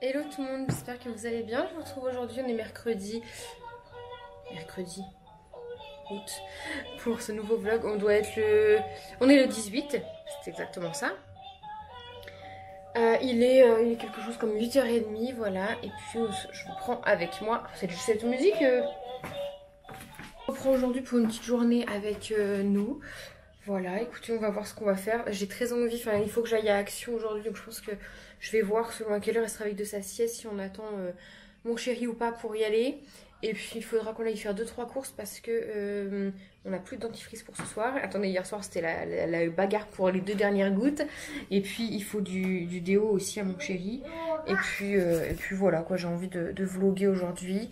Hello tout le monde, j'espère que vous allez bien. Je vous retrouve aujourd'hui, on est mercredi. Mercredi août. Pour ce nouveau vlog, on doit être le. On est le 18, c'est exactement ça. Euh, il, est, euh, il est quelque chose comme 8h30, voilà. Et puis je vous prends avec moi. C'est juste cette musique. Euh... On prend aujourd'hui pour une petite journée avec euh, nous. Voilà, écoutez, on va voir ce qu'on va faire. J'ai très envie, enfin, il faut que j'aille à Action aujourd'hui, donc je pense que je vais voir selon à quelle heure elle sera avec de sa sieste, si on attend euh, mon chéri ou pas pour y aller. Et puis il faudra qu'on aille faire 2-3 courses parce que euh, on n'a plus de dentifrice pour ce soir. Attendez, hier soir c'était la, la, bagarre pour les deux dernières gouttes. Et puis il faut du, du déo aussi à mon chéri. Et puis, euh, voilà quoi, j'ai envie de, de vloguer aujourd'hui.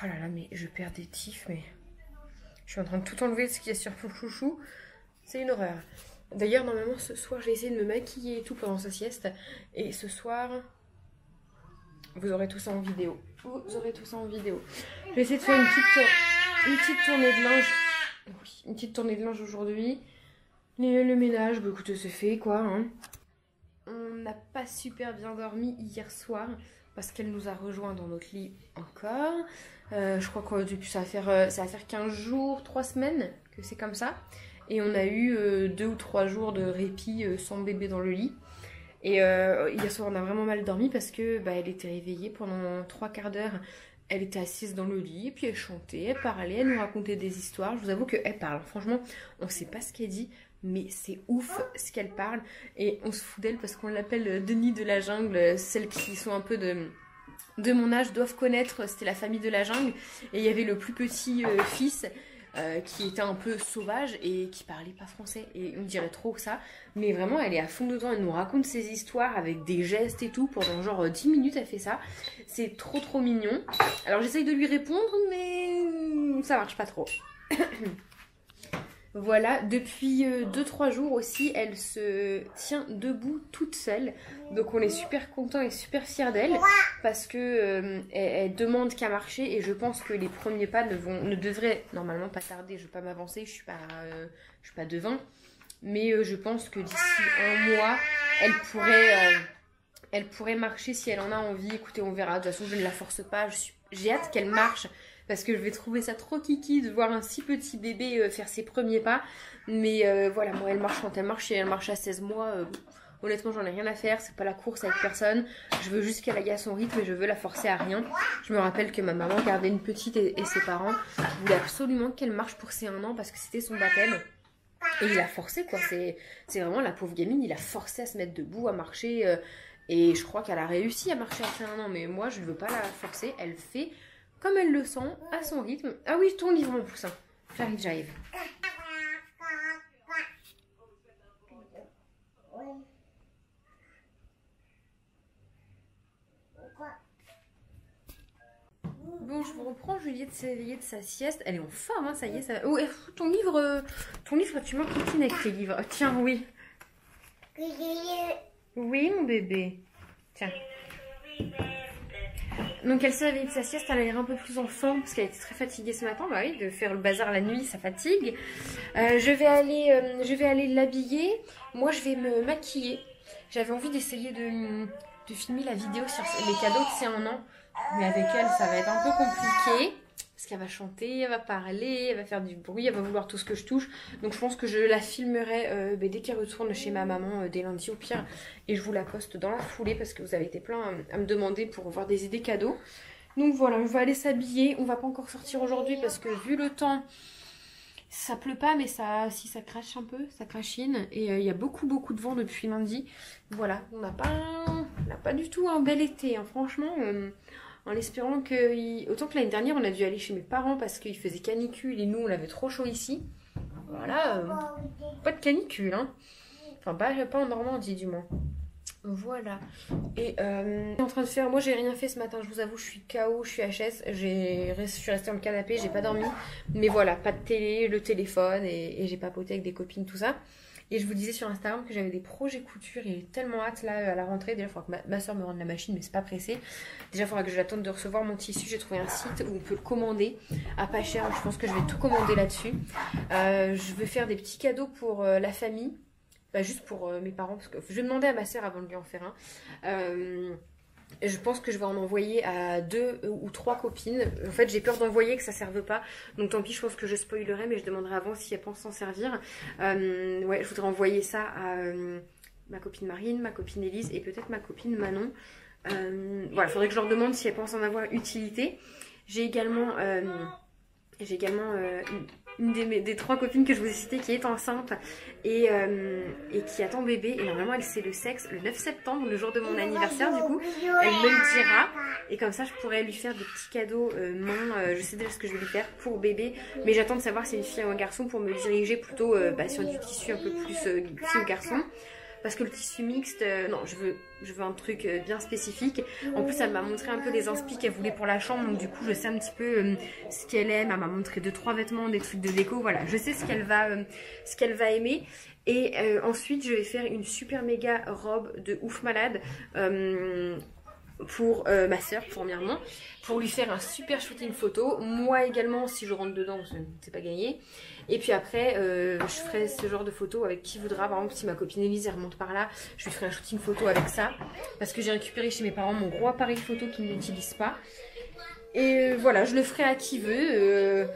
Oh là là, mais je perds des tifs, mais je suis en train de tout enlever ce qu'il y a sur mon chouchou. C'est une horreur. D'ailleurs, normalement, ce soir, j'ai essayé de me maquiller et tout pendant sa sieste. Et ce soir, vous aurez tout ça en vidéo. Vous aurez tout ça en vidéo. Je vais essayer de faire une petite, une petite tournée de linge. Oui, une petite tournée de linge aujourd'hui. Le, ménage, bah écoutez, c'est fait quoi. Hein. On n'a pas super bien dormi hier soir parce qu'elle nous a rejoint dans notre lit encore. Euh, je crois que ça faire, ça va faire 15 jours, 3 semaines que c'est comme ça. Et on a eu euh, deux ou trois jours de répit euh, sans bébé dans le lit. Et euh, hier soir, on a vraiment mal dormi parce que bah, elle était réveillée pendant trois quarts d'heure. Elle était assise dans le lit et puis elle chantait, elle parlait, elle nous racontait des histoires. Je vous avoue qu'elle parle. Franchement, on ne sait pas ce qu'elle dit, mais c'est ouf ce qu'elle parle. Et on se fout d'elle parce qu'on l'appelle Denis de la jungle. Celles qui sont un peu de de mon âge doivent connaître, c'était la famille de la jungle. Et il y avait le plus petit fils euh, qui était un peu sauvage et qui parlait pas français. Et on dirait trop ça. Mais vraiment, elle est à fond dedans. Elle nous raconte ses histoires avec des gestes et tout. Pendant genre 10 minutes, elle fait ça. C'est trop trop mignon. Alors j'essaye de lui répondre, mais ça marche pas trop. Voilà, depuis 2-3 euh, jours aussi, elle se tient debout toute seule. Donc on est super content et super fiers d'elle parce que euh, elle, elle, demande qu'à marcher et je pense que les premiers pas ne, vont, ne devraient normalement pas tarder. Je ne veux pas m'avancer, je suis pas, euh, je suis pas devin, mais euh, je pense que d'ici un mois, elle pourrait, elle pourrait marcher si elle en a envie. Écoutez, on verra. De toute façon, je ne la force pas. J'ai hâte qu'elle marche parce que je vais trouver ça trop kiki de voir un si petit bébé euh, faire ses premiers pas. Mais euh, voilà, moi elle marche quand elle marche, si elle marche à 16 mois, euh, honnêtement j'en ai rien à faire, c'est pas la course avec personne. Je veux juste qu'elle aille à son rythme et je veux la forcer à rien. Je me rappelle que ma maman gardait une petite et, et ses parents voulaient absolument qu'elle marche pour ses 1 an parce que c'était son baptême. Et il a forcé quoi, c'est vraiment la pauvre gamine, il a forcé à se mettre debout, à marcher. Et je crois qu'elle a réussi à marcher à ses 1 an, mais moi je ne veux pas la forcer, elle fait comme elle le sent, à son rythme. Ah oui, ton livre, mon poussin. J'arrive, j'arrive. Bon, je vous reprends. Juliette s'est éveillée de sa sieste. Elle est en forme, hein, ça y est. Ça... Oh, ton livre, ton livre, tu m'enquiquines avec tes livres. Tiens, oui. Oui, mon bébé. Tiens. Donc elle s'est réveillée de sa sieste, elle a l'air un peu plus en forme parce qu'elle était très fatiguée ce matin. Bah oui, de faire le bazar la nuit, ça fatigue. Euh, je vais aller, euh, je vais aller l'habiller. Moi, je vais me maquiller. J'avais envie d'essayer de, filmer la vidéo sur les cadeaux de c'est un an. Mais avec elle, ça va être un peu compliqué. Parce qu'elle va chanter, elle va parler, elle va faire du bruit, elle va vouloir tout ce que je touche. Donc je pense que je la filmerai euh, bah, dès qu'elle retourne chez ma maman, euh, dès lundi au pire. Et je vous la poste dans la foulée parce que vous avez été plein à, me demander pour voir des idées cadeaux. Donc voilà, on va aller s'habiller. On va pas encore sortir aujourd'hui parce que vu le temps, ça pleut pas, mais si ça crache un peu, ça crachine. Et il euh, y a beaucoup beaucoup de vent depuis lundi. Voilà, on n'a pas, on n'a pas du tout un bel été, hein. franchement. En espérant que... Autant que l'année dernière, on a dû aller chez mes parents parce qu'il faisait canicule et nous, on avait trop chaud ici. Voilà, euh, pas de canicule, hein. Enfin, pas, pas en Normandie, du moins. Voilà. Et euh, en train de faire... Moi, j'ai rien fait ce matin, je vous avoue, je suis KO, je suis HS. Je suis restée dans le canapé, j'ai pas dormi. Mais voilà, pas de télé, le téléphone et, et j'ai papoté avec des copines, tout ça. Et je vous disais sur Instagram que j'avais des projets couture et j'ai tellement hâte là à la rentrée. Déjà, il faudra que ma, soeur me rende la machine, mais c'est pas pressé. Déjà, il faudra que je l'attende de recevoir mon tissu. J'ai trouvé un site où on peut le commander à pas cher. Je pense que je vais tout commander là-dessus. Euh, je veux faire des petits cadeaux pour euh, la famille. Bah, juste pour euh, mes parents, parce que je vais demander à ma soeur avant de lui en faire un. Je pense que je vais en envoyer à deux ou trois copines. En fait, j'ai peur d'envoyer que ça serve pas. Donc tant pis, je pense que je spoilerai, mais je demanderai avant si elles pensent s'en servir. Euh, ouais, je voudrais envoyer ça à euh, ma copine Marine, ma copine Elise et peut-être ma copine Manon. Euh, voilà, il faudrait que je leur demande si elles pensent en avoir utilité. J'ai également, j'ai également une des, trois copines que je vous ai citées qui est enceinte et, euh, et qui attend bébé. Et normalement, elle sait le sexe le 9 septembre, le jour de mon anniversaire. Du coup, elle me le dira. Et comme ça, je pourrais lui faire des petits cadeaux euh. Euh, je sais déjà ce que je vais lui faire pour bébé. Mais j'attends de savoir si c'est une fille ou un garçon pour me diriger plutôt bah, sur du tissu un peu plus fille ou garçon parce que le tissu mixte, euh, non, je veux, un truc euh, bien spécifique. En plus, elle m'a montré un peu les inspi qu'elle voulait pour la chambre, donc du coup, je sais un petit peu euh, ce qu'elle aime. Elle m'a montré deux trois vêtements, des trucs de déco, voilà. Je sais ce qu'elle va, ce qu'elle va aimer. Et ensuite, je vais faire une super méga robe de ouf malade pour ma soeur, premièrement, pour lui faire un super shooting photo. Moi également, si je rentre dedans, c'est pas gagné. Et puis après, euh, je ferai ce genre de photos avec qui voudra. Par exemple, si ma copine Elise remonte par là, je lui ferai un shooting photo avec ça. Parce que j'ai récupéré chez mes parents mon gros appareil photo qu'ils n'utilisent pas. Et euh, voilà, je le ferai à qui veut, euh,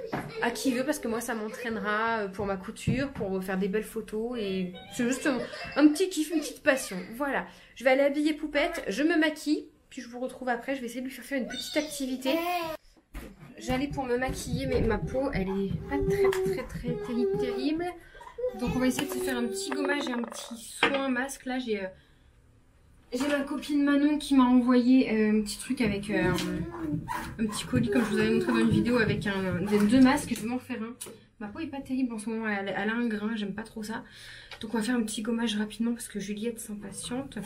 à qui veut parce que moi ça m'entraînera pour ma couture, pour faire des belles photos et c'est juste un, petit kiff, une petite passion. Voilà, je vais aller habiller Poupette, je me maquille, puis je vous retrouve après, je vais essayer de lui faire faire une petite activité j'allais pour me maquiller, mais ma peau, elle est pas très très très terrible, terrible. Donc on va essayer de se faire un petit gommage et un petit soin masque. Là, j'ai euh, j'ai ma copine Manon qui m'a envoyé euh, un petit truc avec euh, un, petit colis, comme je vous avais montré dans une vidéo, avec un, deux masques. Je vais m'en faire un. Ma peau est pas terrible en ce moment, elle a un grain, j'aime pas trop ça. Donc on va faire un petit gommage rapidement parce que Juliette s'impatiente.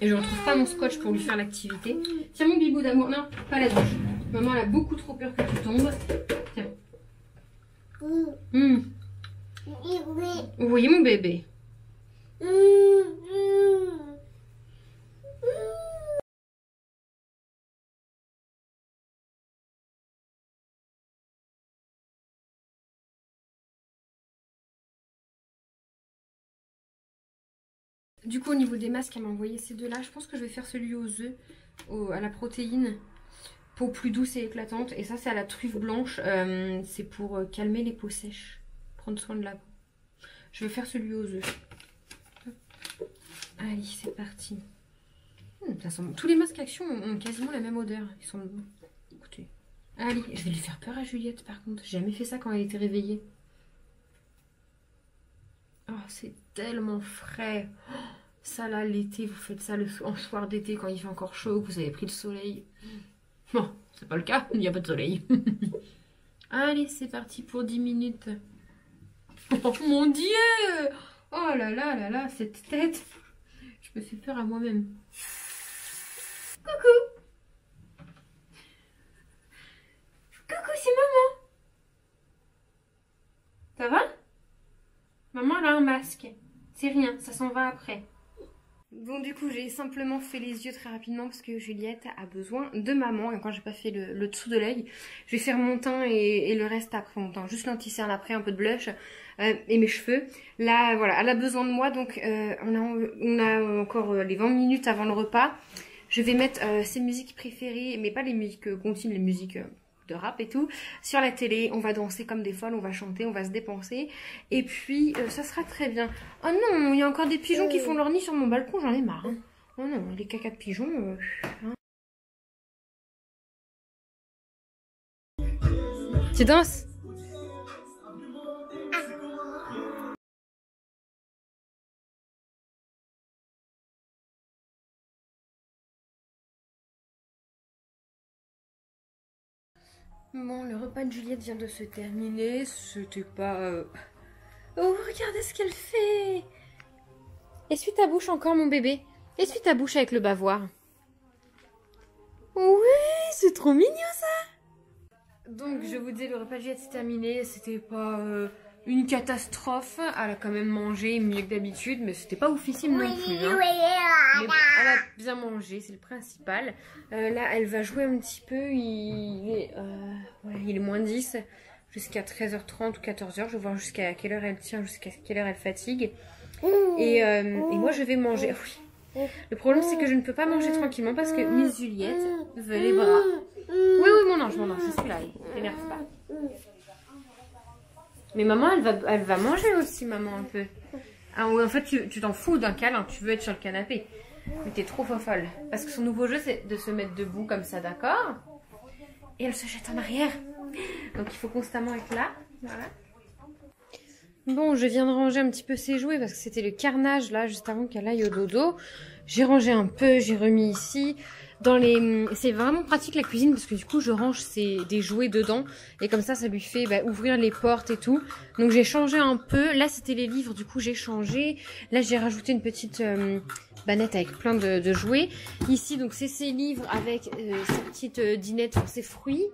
Et je retrouve pas mon scotch pour lui faire l'activité. Tiens mon bibou d'amour. Non, pas la douche. Maman elle a beaucoup trop peur que tu tombes. Tiens. Mmh. Vous voyez mon bébé Du coup, au niveau des masques, elle m'a envoyé ces deux-là. Je pense que je vais faire celui aux œufs, à la protéine. Peau plus douce et éclatante. Et ça, c'est à la truffe blanche. Euh, c'est pour euh, calmer les peaux sèches. Prendre soin de la peau. Je vais faire celui aux œufs. Allez, c'est parti. Hmm, Tous les masques Action ont, quasiment la même odeur. Ils sont bons. Écoutez. Allez, je vais lui faire peur à Juliette par contre. J'ai jamais fait ça quand elle était réveillée. Oh, c'est tellement frais. Ça là, l'été, vous faites ça le en soir d'été quand il fait encore chaud, que vous avez pris le soleil. Bon, c'est pas le cas, il n'y a pas de soleil. Allez, c'est parti pour 10 minutes. Oh mon dieu Oh là là là là, cette tête Je me fais peur à moi-même. Coucou Coucou, c'est maman Ça va? Maman, a un masque. C'est rien, ça s'en va après. Bon, du coup, j'ai simplement fait les yeux très rapidement parce que Juliette a besoin de maman. Et quand j'ai pas fait le, dessous de l'œil, je vais faire mon teint et, le reste après mon teint. Juste l'anticerne après, un peu de blush euh, et mes cheveux. Là, voilà, elle a besoin de moi. Donc, euh, on, a, encore euh, les 20 minutes avant le repas. Je vais mettre ses musiques préférées, mais pas les musiques continues, les musiques de rap et tout, sur la télé. On va danser comme des folles, on va chanter, on va se dépenser. Et puis, euh, ça sera très bien. Oh non, il y a encore des pigeons qui font leur nid sur mon balcon, j'en ai marre. Hein. Oh non, les caca de pigeons... Euh, hein. Tu danses? Bon, le repas de Juliette vient de se terminer. C'était pas... Euh, oh, regardez ce qu'elle fait Essuie ta bouche encore, mon bébé. Essuie ta bouche avec le bavoir. Oui, c'est trop mignon, ça Donc, je vous dis, le repas de Juliette s'est terminé. C'était pas... Euh, une catastrophe. Elle a quand même mangé mieux que d'habitude, mais c'était pas oufissime non plus. Hein. elle a bien mangé, c'est le principal. Euh, là, elle va jouer un petit peu. Il est, euh, il est moins 10 jusqu'à 13h30 ou 14h. Je vais voir jusqu'à quelle heure elle tient, jusqu'à quelle heure elle fatigue. Et, euh, et, moi, je vais manger. Oui. Le problème, c'est que je ne peux pas manger tranquillement parce que Miss Juliette veut les bras. Oui, oui, mon ange, mon ange, je suis là. T'énerve pas. Mais maman, elle va, elle va manger aussi, maman, un peu. Ah en fait, tu t'en fous d'un câlin, tu veux être sur le canapé. Mais t'es trop folle. Parce que son nouveau jeu, c'est de se mettre debout comme ça, d'accord? Et elle se jette en arrière. Donc il faut constamment être là. Voilà. Bon, je viens de ranger un petit peu ses jouets parce que c'était le carnage là, juste avant qu'elle aille au dodo. J'ai rangé un peu, j'ai remis ici. Les, c'est vraiment pratique la cuisine parce que du coup je range des jouets dedans et comme ça ça lui fait bah, ouvrir les portes et tout. Donc j'ai changé un peu. Là c'était les livres, du coup j'ai changé. Là j'ai rajouté une petite euh, banette avec plein de, jouets. Ici donc c'est ses livres avec euh, sa petite euh, dinette pour ses fruits.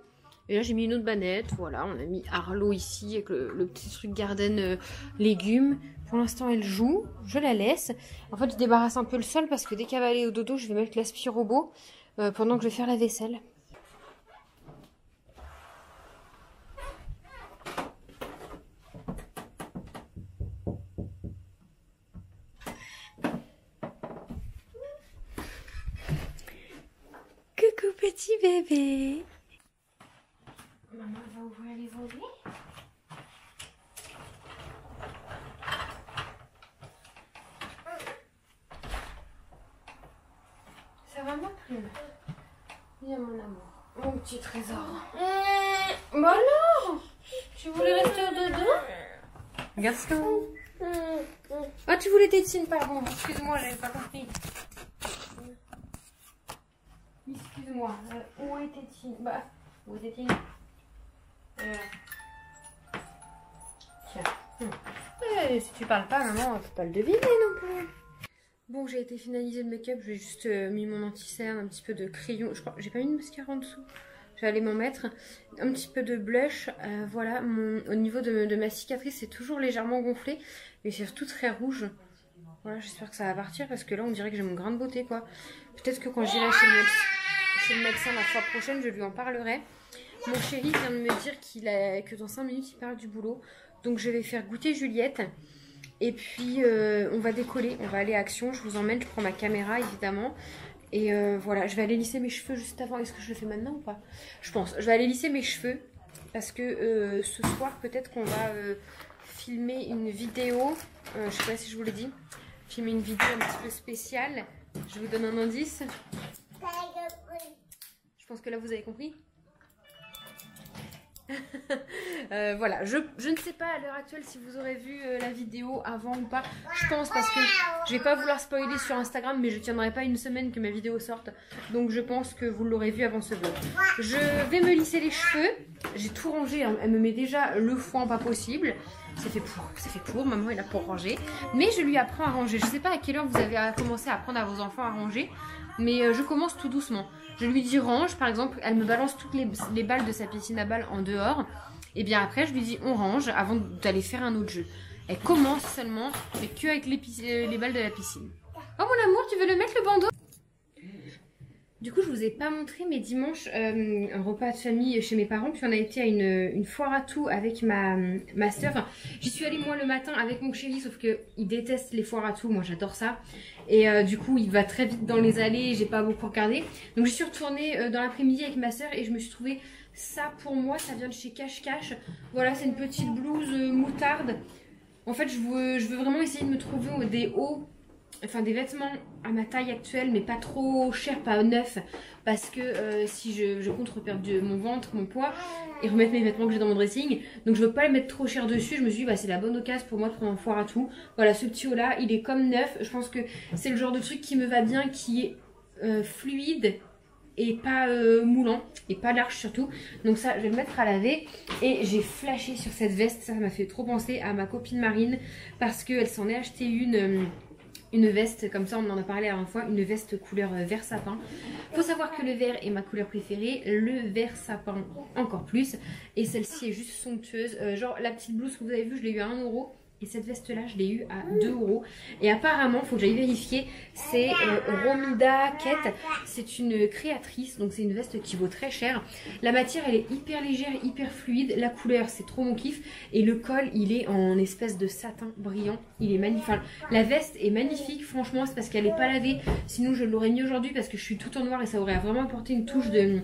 Et là, j'ai mis une autre banette. Voilà, on a mis Arlo ici avec le, petit truc garden euh, légumes. Pour l'instant, elle joue. Je la laisse. En fait, je débarrasse un peu le sol parce que dès qu'elle va aller au dodo, je vais mettre l'aspirobot euh, pendant que je vais faire la vaisselle. Coucou petit bébé Maman va ouvrir les volets. Ça va ma prime Viens mon amour. Mon petit trésor. Mmh. Bon alors? Tu voulais rester au dodo? Gaston Ah tu voulais tétine, pardon. Excuse-moi, j'avais pas compris. Excuse-moi. Euh, où est tétine Bah, où est tétine Tiens. Eh, si tu parles pas, maman, on peut pas le deviner non plus. Bon, j'ai été finalisé le make-up. J'ai juste euh, mis mon anti-cerne, un petit peu de crayon. Je crois, j'ai pas mis de mascara en dessous. Je vais aller m'en mettre. Un petit peu de blush. Euh, voilà, au niveau de, ma cicatrice, c'est toujours légèrement gonflé. Mais c'est surtout très rouge. Voilà, j'espère que ça va partir parce que là, on dirait que j'ai mon grain de beauté, quoi. Peut-être que quand j'irai chez, le médecin la fois prochaine, je lui en parlerai. Mon chéri vient de me dire qu'il a, que dans 5 minutes il part du boulot. Donc je vais faire goûter Juliette. Et puis euh, on va décoller, on va aller à Action. Je vous emmène, je prends ma caméra évidemment. Et euh, voilà, je vais aller lisser mes cheveux juste avant. Est-ce que je le fais maintenant ou pas? Je pense. Je vais aller lisser mes cheveux. Parce que euh, ce soir, peut-être qu'on va filmer une vidéo. je sais pas si je vous l'ai dit. Filmer une vidéo un petit peu spéciale. Je vous donne un indice. Je pense que là, vous avez compris. Euh, voilà, je, ne sais pas à l'heure actuelle si vous aurez vu euh, la vidéo avant ou pas. Je pense parce que je vais pas vouloir spoiler sur Instagram, mais je tiendrai pas une semaine que ma vidéo sorte. Donc je pense que vous l'aurez vu avant ce vlog. Je vais me lisser les cheveux. J'ai tout rangé, hein. elle me met déjà le foin pas possible. C'est fait pour, c'est fait pour, maman est là pour ranger. Mais je lui apprends à ranger. Je sais pas à quelle heure vous avez commencé à apprendre à vos enfants à ranger. Mais euh, je commence tout doucement. Je lui dis range, par exemple, elle me balance toutes les, balles de sa piscine à balles en dehors. Et bien après, je lui dis on range avant d'aller faire un autre jeu. Elle commence seulement, mais que avec les, euh, les balles de la piscine. Oh mon amour, tu veux le mettre le bandeau? Du coup, je vous ai pas montré, mais dimanche, euh, un repas de famille chez mes parents. Puis on a été à une, foire à tout avec ma, soeur. J'y suis allée moi le matin avec mon chéri, sauf qu'il déteste les foires à tout. Moi, j'adore ça. Et euh, du coup, il va très vite dans les allées. J'ai pas beaucoup regardé. Donc, je suis retournée euh, dans l'après-midi avec ma soeur et je me suis trouvé ça pour moi. Ça vient de chez Cache Cache. Voilà, c'est une petite blouse moutarde. En fait, je veux, je veux vraiment essayer de me trouver des hauts enfin des vêtements à ma taille actuelle, mais pas trop cher, pas neuf, parce que euh, si je, compte reperdre mon ventre, mon poids, et remettre mes vêtements que j'ai dans mon dressing, donc je veux pas les mettre trop cher dessus, je me suis dit bah, c'est la bonne occasion pour moi de prendre un foire à tout. Voilà, ce petit haut là, il est comme neuf, je pense que c'est le genre de truc qui me va bien, qui est euh, fluide, et pas euh, moulant et pas large surtout donc ça je vais le mettre à laver et j'ai flashé sur cette veste ça m'a fait trop penser à ma copine Marine parce qu'elle s'en est acheté une une veste, comme ça on en a parlé la fois, une veste couleur euh, vert sapin. Faut savoir que le vert est ma couleur préférée, le vert sapin encore plus. Et celle-ci est juste somptueuse. Euh, genre la petite blouse que vous avez vue, je l'ai eu à 1 euro. Et cette veste-là, je l'ai eue à 2 euros. Et apparemment, faut que j'aille vérifier, c'est euh, Romida Kett. C'est une créatrice, donc c'est une veste qui vaut très cher. La matière, elle est hyper légère, hyper fluide. La couleur, c'est trop mon kiff. Et le col, il est en espèce de satin brillant. Il est magnifique. La veste est magnifique, franchement, c'est parce qu'elle n'est pas lavée. Sinon, je l'aurais mis aujourd'hui parce que je suis tout en noir et ça aurait vraiment apporté une touche de,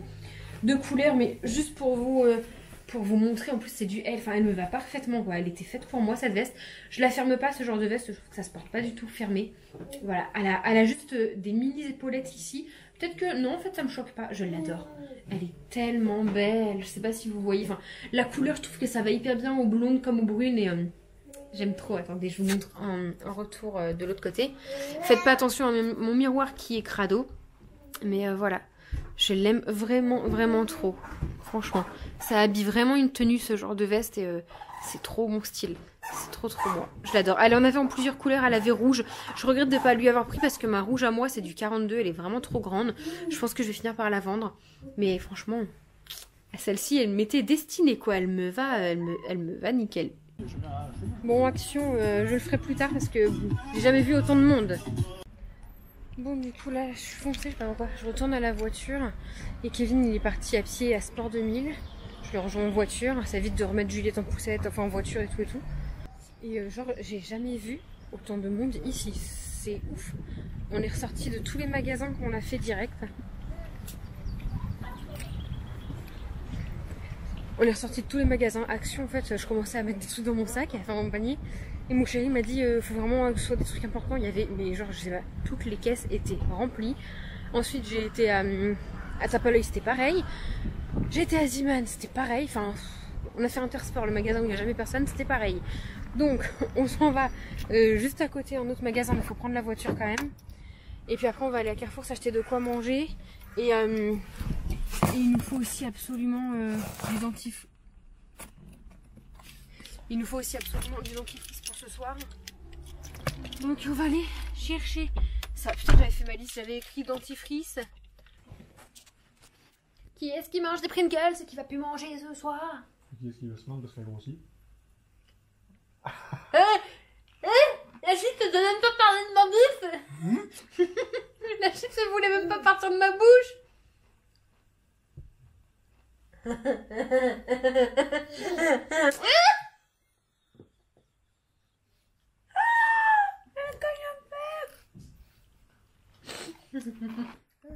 de couleur. Mais juste pour vous... Euh, pour vous montrer. En plus, c'est du L. Enfin, elle me va parfaitement. Quoi. Elle était faite pour moi, cette veste. Je la ferme pas, ce genre de veste. Je trouve que ça se porte pas du tout fermé. Voilà. Elle a, juste euh, des mini épaulettes ici. Peut-être que non, en fait, ça me choque pas. Je l'adore. Elle est tellement belle. Je sais pas si vous voyez. Enfin, la couleur, je trouve que ça va hyper bien aux blondes comme aux brunes. Et euh, j'aime trop. Attendez, je vous montre en, retour euh, de l'autre côté. Faites pas attention à mon miroir qui est crado. Mais voilà. Je l'aime vraiment, vraiment trop. Franchement. Ça habille vraiment une tenue, ce genre de veste. Et euh, c'est trop mon style. C'est trop trop bon. Je l'adore. Elle en avait en plusieurs couleurs. Elle avait rouge. Je regrette de ne pas lui avoir pris parce que ma rouge à moi, c'est du 42. Elle est vraiment trop grande. Je pense que je vais finir par la vendre. Mais franchement, celle-ci, elle m'était destinée quoi. Elle me va, elle me, elle me va nickel. Bon, action, euh, je le ferai plus tard parce que j'ai jamais vu autant de monde. Bon, du coup, là, je suis foncée, je sais pas pourquoi. Je retourne à la voiture. Et Kevin, il est parti à pied à Sport 2000. Je le rejoins en voiture. Ça évite de remettre Juliette en poussette, enfin en voiture et tout et tout. Et euh, genre, j'ai jamais vu autant de monde ici. C'est ouf. On est ressorti de tous les magasins qu'on a fait direct. On est ressorti de tous les magasins. Action, en fait, je commençais à mettre des sous dans mon sac, enfin mon panier. Et mon chéri m'a dit, euh, faut vraiment que ce soit des trucs importants. Il y avait, mais genre, je sais pas, toutes les caisses étaient remplies. Ensuite, j'ai été à, à c'était pareil. J'ai été à Ziman, c'était pareil. Enfin, on a fait Intersport, le magasin où il n'y a jamais personne, c'était pareil. Donc, on s'en va euh, juste à côté, un autre magasin, mais il faut prendre la voiture quand même. Et puis après, on va aller à Carrefour s'acheter de quoi manger. Et, euh, il nous faut aussi absolument euh, du dentifrice. Il nous faut aussi absolument du dentifrice ce soir. Donc on va aller chercher. Ça. Putain, j'avais fait ma liste, j'avais écrit dentifrice. Qui est-ce qui mange des Pringles qui va plus manger ce soir? Qui est-ce qui va se manger parce qu'elle grossit La chute ne même pas parler de ma bouche hmm? La chute ne voulait même pas partir de ma bouche?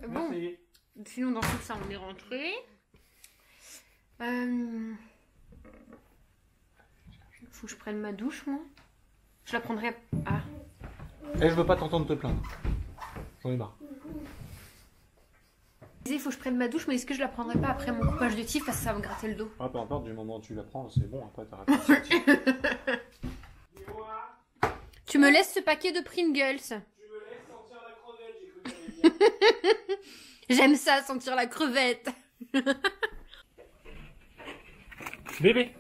Bon, sinon dans tout ça on est rentré. Euh... Faut que je prenne ma douche moi. Je la prendrai. Ah. Et eh, je veux pas t'entendre te plaindre. J'en ai marre. Il faut que je prenne ma douche, mais est-ce que je la prendrai pas après mon coupage de tif parce que ça va me gratter le dos? Ah, peu importe, du moment où tu la prends, c'est bon, après t'arrêtes. tu me laisses ce paquet de Pringles J'aime ça, sentir la crevette. Bébé.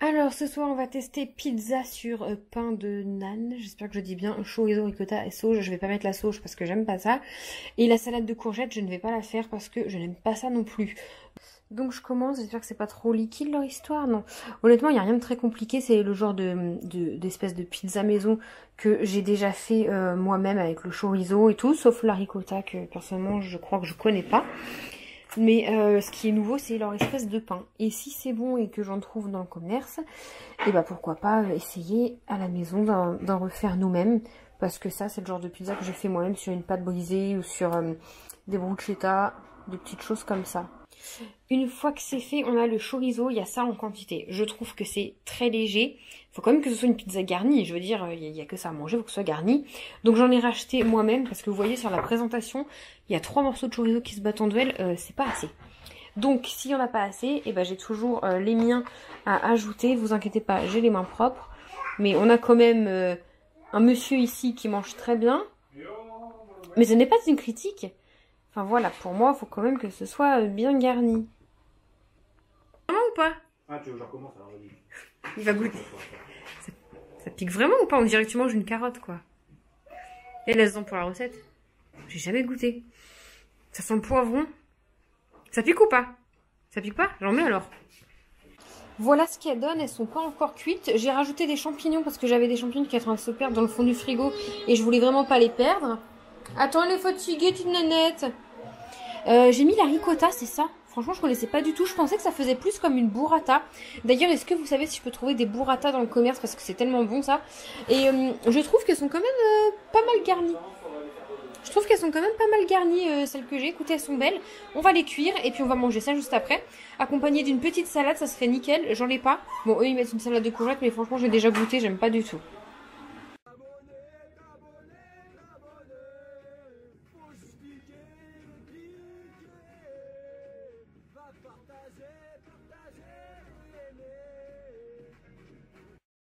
Alors ce soir on va tester pizza sur euh, pain de nan, j'espère que je dis bien chorizo, ricotta et sauge, je vais pas mettre la sauge parce que j'aime pas ça. Et la salade de courgettes je ne vais pas la faire parce que je n'aime pas ça non plus. Donc je commence, j'espère que c'est pas trop liquide leur histoire, non. Honnêtement il n'y a rien de très compliqué, c'est le genre de d'espèce de, pizza maison que j'ai déjà fait euh, moi-même avec le chorizo et tout, sauf la ricotta que personnellement je crois que je connais pas. Mais euh, ce qui est nouveau, c'est leur espèce de pain. Et si c'est bon et que j'en trouve dans le commerce, et bah pourquoi pas essayer à la maison d'en refaire nous-mêmes. Parce que ça, c'est le genre de pizza que je fais moi-même sur une pâte brisée ou sur euh, des bruschetta, des petites choses comme ça. Une fois que c'est fait, on a le chorizo, il y a ça en quantité. Je trouve que c'est très léger. Il faut quand même que ce soit une pizza garnie. Je veux dire, il n'y a, que ça à manger, il faut que ce soit garni. Donc j'en ai racheté moi-même parce que vous voyez sur la présentation, il y a trois morceaux de chorizo qui se battent en duel. Euh, c'est pas assez. Donc s'il n'y en a pas assez, et eh ben, j'ai toujours euh, les miens à ajouter. Vous inquiétez pas, j'ai les mains propres. Mais on a quand même euh, un monsieur ici qui mange très bien. Mais ce n'est pas une critique. Enfin voilà, pour moi, il faut quand même que ce soit bien garni. Vraiment ou pas? Ah, tu veux que je recommence alors vas-y. Il va goûter. Ça, pique vraiment ou pas? On dirait que tu manges une carotte, quoi. Et laisse-en pour la recette. J'ai jamais goûté. Ça sent le poivron. Ça pique ou pas? Ça pique pas? J'en mets alors. Voilà ce qu'elles donnent, elles sont pas encore cuites. J'ai rajouté des champignons parce que j'avais des champignons qui étaient en train de se perdre dans le fond du frigo et je voulais vraiment pas les perdre. Attends, les fatiguée, petite nanette. Euh, j'ai mis la ricotta, c'est ça? Franchement, je connaissais pas du tout. Je pensais que ça faisait plus comme une burrata. D'ailleurs, est-ce que vous savez si je peux trouver des burrata dans le commerce? Parce que c'est tellement bon ça. Et euh, je trouve qu'elles sont quand même euh, pas mal garnies. Je trouve qu'elles sont quand même pas mal garnies, celles que j'ai. Écoutez, elles sont belles. On va les cuire et puis on va manger ça juste après. Accompagné d'une petite salade, ça serait nickel. J'en ai pas. Bon, eux, ils mettent une salade de courgettes, mais franchement, j'ai déjà goûté, j'aime pas du tout.